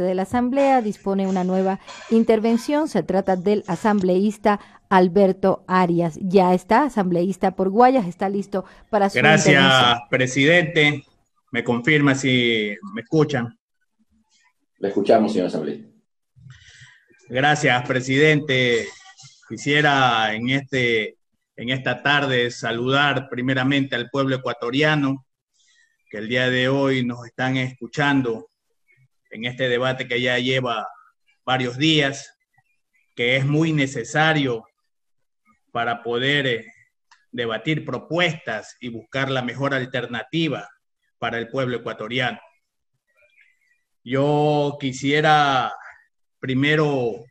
parte de la Asamblea dispone una nueva intervención. Se trata del asambleísta Alberto Arias. Ya está, asambleísta por Guayas, está listo para su Gracias, presidente. Me confirma si me escuchan. Le escuchamos, señor asambleísta. Gracias, presidente. Quisiera en, este, en esta tarde saludar primeramente al pueblo ecuatoriano que el día de hoy nos están escuchando en este debate que ya lleva varios días, que es muy necesario para poder eh, debatir propuestas y buscar la mejor alternativa para el pueblo ecuatoriano. Yo quisiera primero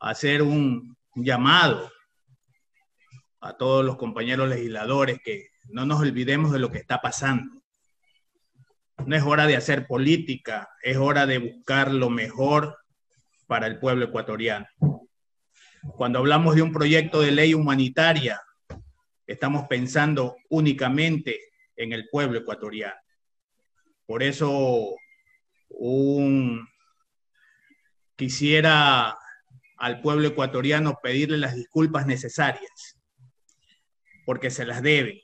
hacer un llamado a todos los compañeros legisladores que no nos olvidemos de lo que está pasando. No es hora de hacer política, es hora de buscar lo mejor para el pueblo ecuatoriano. Cuando hablamos de un proyecto de ley humanitaria, estamos pensando únicamente en el pueblo ecuatoriano. Por eso quisiera al pueblo ecuatoriano pedirle las disculpas necesarias, porque se las debe.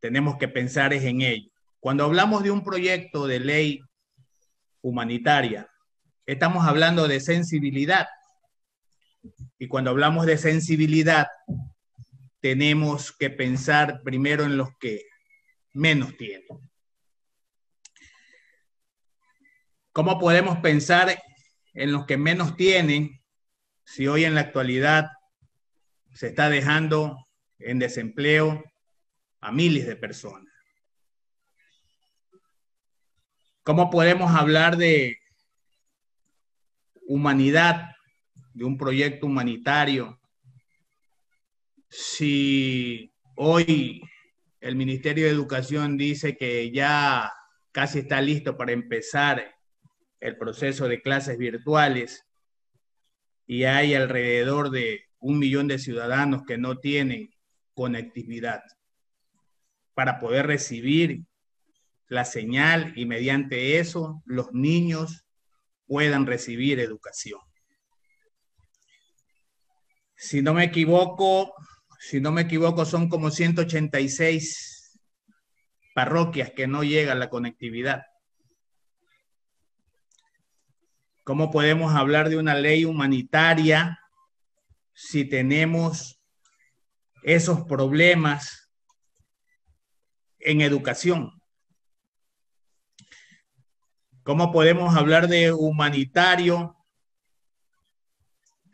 Tenemos que pensar en ello. Cuando hablamos de un proyecto de ley humanitaria, estamos hablando de sensibilidad. Y cuando hablamos de sensibilidad, tenemos que pensar primero en los que menos tienen. ¿Cómo podemos pensar en los que menos tienen si hoy en la actualidad se está dejando en desempleo a miles de personas? ¿Cómo podemos hablar de humanidad, de un proyecto humanitario, si hoy el Ministerio de Educación dice que ya casi está listo para empezar el proceso de clases virtuales y hay alrededor de un millón de ciudadanos que no tienen conectividad para poder recibir la señal y mediante eso los niños puedan recibir educación. Si no me equivoco, si no me equivoco, son como 186 parroquias que no llegan la conectividad. ¿Cómo podemos hablar de una ley humanitaria si tenemos esos problemas en educación? ¿Cómo podemos hablar de humanitario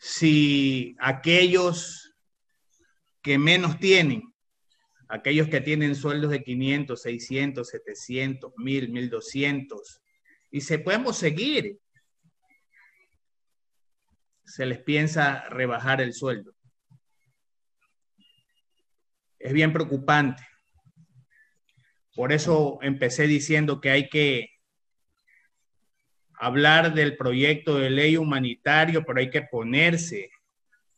si aquellos que menos tienen, aquellos que tienen sueldos de 500, 600, 700, 1000, 1200, y se podemos seguir, se les piensa rebajar el sueldo? Es bien preocupante. Por eso empecé diciendo que hay que hablar del proyecto de ley humanitario, pero hay que ponerse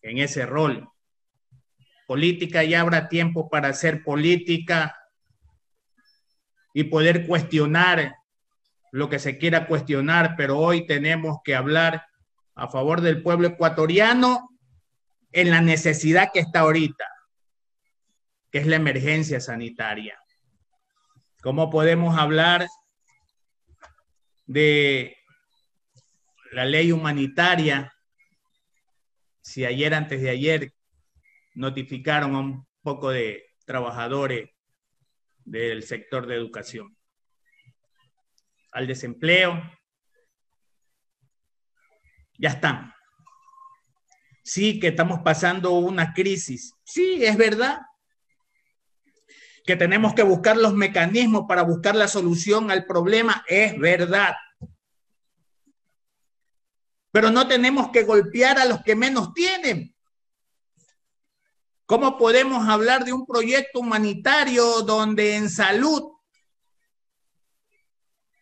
en ese rol. Política, ya habrá tiempo para hacer política y poder cuestionar lo que se quiera cuestionar, pero hoy tenemos que hablar a favor del pueblo ecuatoriano en la necesidad que está ahorita, que es la emergencia sanitaria. ¿Cómo podemos hablar de la ley humanitaria, si ayer, antes de ayer, notificaron a un poco de trabajadores del sector de educación. Al desempleo, ya están. Sí, que estamos pasando una crisis. Sí, es verdad. Que tenemos que buscar los mecanismos para buscar la solución al problema. Es verdad pero no tenemos que golpear a los que menos tienen. ¿Cómo podemos hablar de un proyecto humanitario donde en salud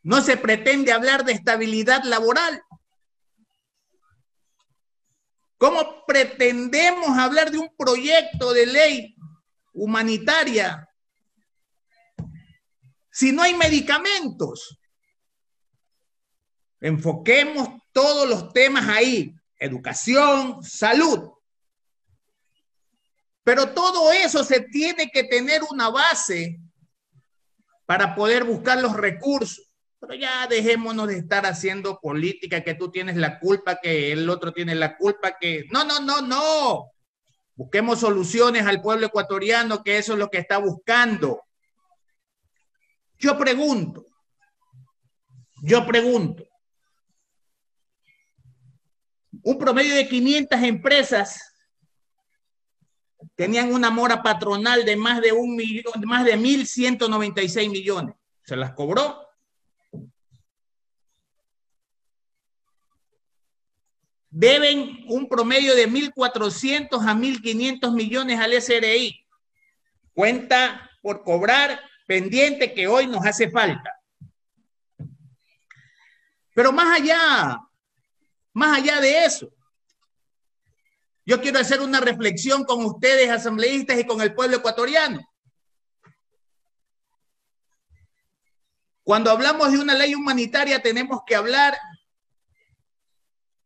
no se pretende hablar de estabilidad laboral? ¿Cómo pretendemos hablar de un proyecto de ley humanitaria si no hay medicamentos? Enfoquemos todos los temas ahí, educación, salud. Pero todo eso se tiene que tener una base para poder buscar los recursos. Pero ya dejémonos de estar haciendo política, que tú tienes la culpa, que el otro tiene la culpa, que... No, no, no, no. Busquemos soluciones al pueblo ecuatoriano, que eso es lo que está buscando. Yo pregunto, yo pregunto, un promedio de 500 empresas tenían una mora patronal de más de un millón, más de 1.196 millones. ¿Se las cobró? Deben un promedio de 1.400 a 1.500 millones al SRI. Cuenta por cobrar pendiente que hoy nos hace falta. Pero más allá, más allá de eso, yo quiero hacer una reflexión con ustedes, asambleístas, y con el pueblo ecuatoriano. Cuando hablamos de una ley humanitaria, tenemos que hablar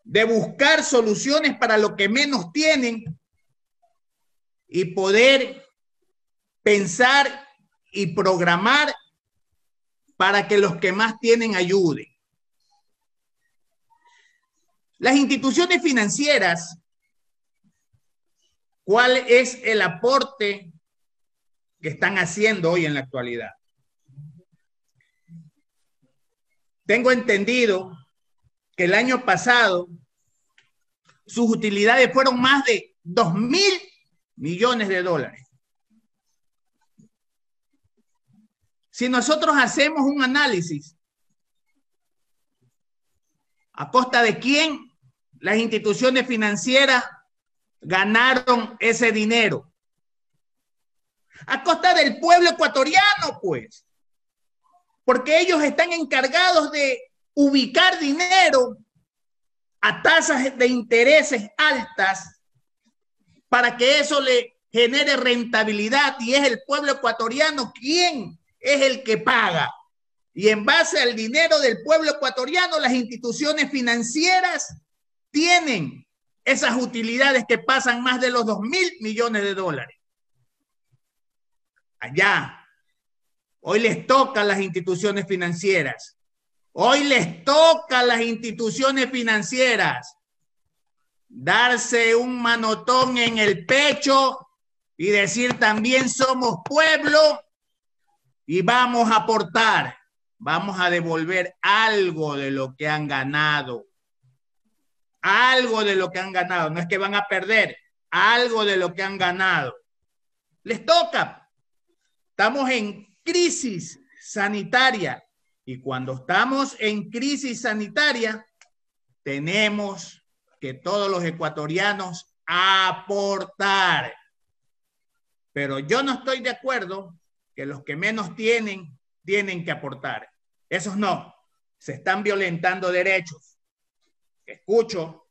de buscar soluciones para lo que menos tienen y poder pensar y programar para que los que más tienen ayuden. Las instituciones financieras ¿Cuál es el aporte que están haciendo hoy en la actualidad? Tengo entendido que el año pasado sus utilidades fueron más de 2 mil millones de dólares. Si nosotros hacemos un análisis, ¿a costa de quién las instituciones financieras ganaron ese dinero? A costa del pueblo ecuatoriano, pues. Porque ellos están encargados de ubicar dinero a tasas de intereses altas para que eso le genere rentabilidad y es el pueblo ecuatoriano quien es el que paga. Y en base al dinero del pueblo ecuatoriano, las instituciones financieras tienen esas utilidades que pasan más de los 2 mil millones de dólares. Allá. Hoy les toca a las instituciones financieras. Hoy les toca a las instituciones financieras darse un manotón en el pecho y decir también somos pueblo y vamos a aportar, vamos a devolver algo de lo que han ganado algo de lo que han ganado. No es que van a perder, algo de lo que han ganado. Les toca. Estamos en crisis sanitaria y cuando estamos en crisis sanitaria, tenemos que todos los ecuatorianos aportar. Pero yo no estoy de acuerdo que los que menos tienen, tienen que aportar. Esos no, se están violentando derechos escucho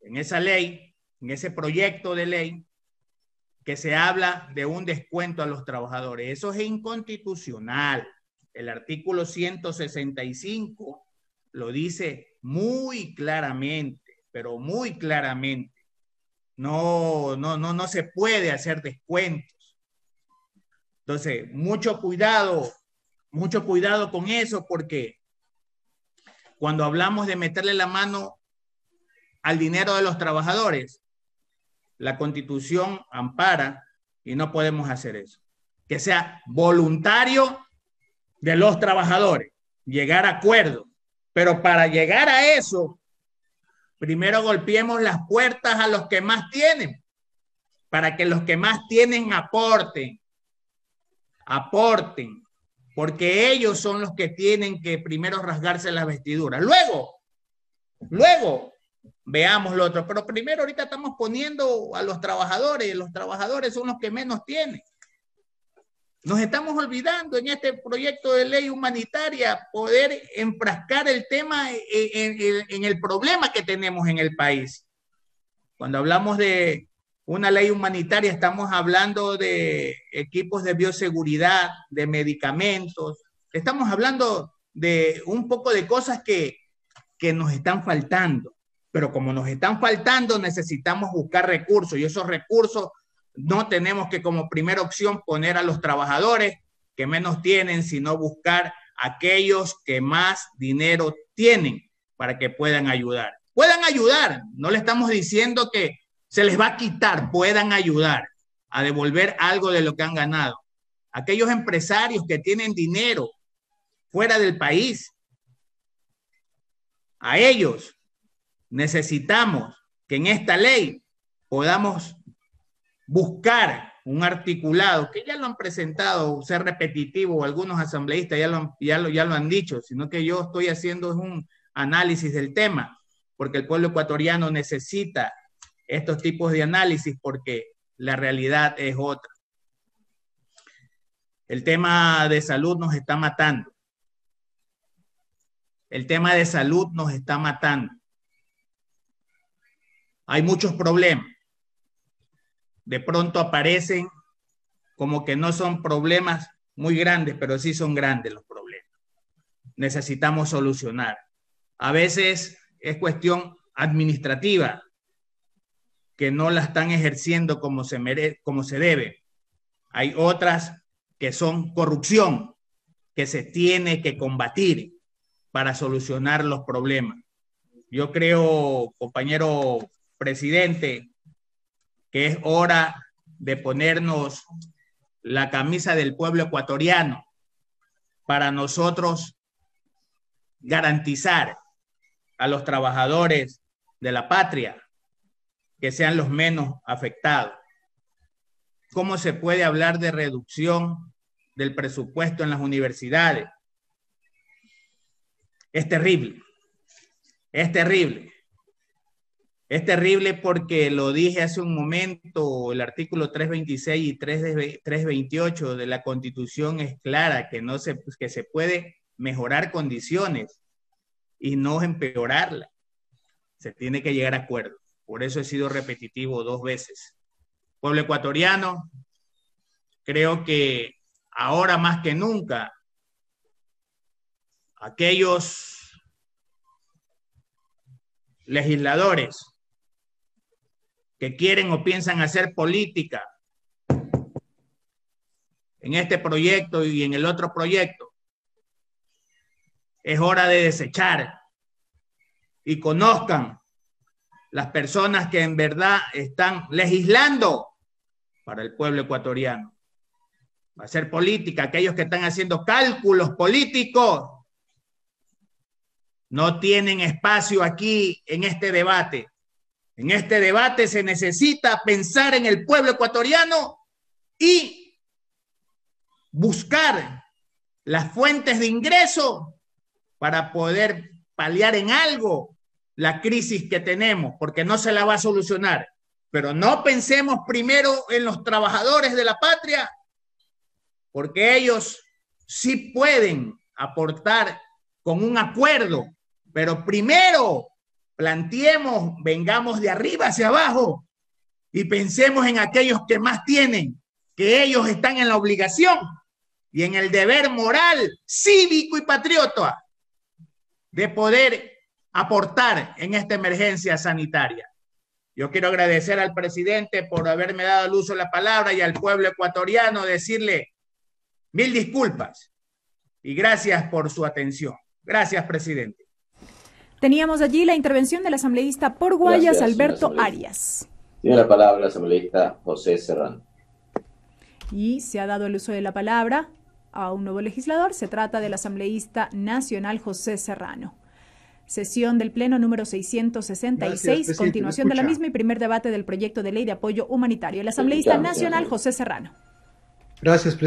en esa ley, en ese proyecto de ley, que se habla de un descuento a los trabajadores. Eso es inconstitucional. El artículo 165 lo dice muy claramente, pero muy claramente. No, no, no, no se puede hacer descuentos. Entonces, mucho cuidado, mucho cuidado con eso porque cuando hablamos de meterle la mano al dinero de los trabajadores, la constitución ampara y no podemos hacer eso. Que sea voluntario de los trabajadores, llegar a acuerdo. Pero para llegar a eso, primero golpeemos las puertas a los que más tienen, para que los que más tienen aporten, aporten, porque ellos son los que tienen que primero rasgarse las vestiduras. Luego, luego veamos lo otro, pero primero ahorita estamos poniendo a los trabajadores, los trabajadores son los que menos tienen. Nos estamos olvidando en este proyecto de ley humanitaria poder enfrascar el tema en, en el problema que tenemos en el país. Cuando hablamos de una ley humanitaria, estamos hablando de equipos de bioseguridad, de medicamentos, estamos hablando de un poco de cosas que que nos están faltando, pero como nos están faltando, necesitamos buscar recursos y esos recursos no tenemos que como primera opción poner a los trabajadores que menos tienen, sino buscar aquellos que más dinero tienen para que puedan ayudar. Puedan ayudar, no le estamos diciendo que se les va a quitar, puedan ayudar a devolver algo de lo que han ganado. Aquellos empresarios que tienen dinero fuera del país, a ellos necesitamos que en esta ley podamos buscar un articulado, que ya lo han presentado, ser repetitivo, algunos asambleístas ya lo, ya, lo, ya lo han dicho, sino que yo estoy haciendo un análisis del tema, porque el pueblo ecuatoriano necesita estos tipos de análisis porque la realidad es otra. El tema de salud nos está matando. El tema de salud nos está matando. Hay muchos problemas. De pronto aparecen como que no son problemas muy grandes, pero sí son grandes los problemas. Necesitamos solucionar. A veces es cuestión administrativa, que no la están ejerciendo como se, mere como se debe. Hay otras que son corrupción, que se tiene que combatir para solucionar los problemas. Yo creo, compañero presidente, que es hora de ponernos la camisa del pueblo ecuatoriano para nosotros garantizar a los trabajadores de la patria que sean los menos afectados. ¿Cómo se puede hablar de reducción del presupuesto en las universidades? Es terrible, es terrible. Es terrible porque lo dije hace un momento, el artículo 326 y 328 de la Constitución es clara, que, no se, que se puede mejorar condiciones y no empeorarla. Se tiene que llegar a acuerdos. Por eso he sido repetitivo dos veces. Pueblo ecuatoriano, creo que ahora más que nunca, aquellos legisladores que quieren o piensan hacer política en este proyecto y en el otro proyecto, es hora de desechar y conozcan las personas que en verdad están legislando para el pueblo ecuatoriano. Va a ser política, aquellos que están haciendo cálculos políticos no tienen espacio aquí en este debate. En este debate se necesita pensar en el pueblo ecuatoriano y buscar las fuentes de ingreso para poder paliar en algo la crisis que tenemos, porque no se la va a solucionar. Pero no pensemos primero en los trabajadores de la patria, porque ellos sí pueden aportar con un acuerdo, pero primero planteemos, vengamos de arriba hacia abajo y pensemos en aquellos que más tienen, que ellos están en la obligación y en el deber moral, cívico y patriota de poder aportar en esta emergencia sanitaria. Yo quiero agradecer al presidente por haberme dado el uso de la palabra y al pueblo ecuatoriano decirle mil disculpas y gracias por su atención. Gracias, presidente. Teníamos allí la intervención del asambleísta por Guayas, Alberto Arias. Tiene la palabra el asambleísta José Serrano. Y se ha dado el uso de la palabra a un nuevo legislador. Se trata del asambleísta nacional José Serrano. Sesión del Pleno número 666, continuación de la misma y primer debate del proyecto de ley de apoyo humanitario. El asambleísta nacional José Serrano. Gracias, presidente.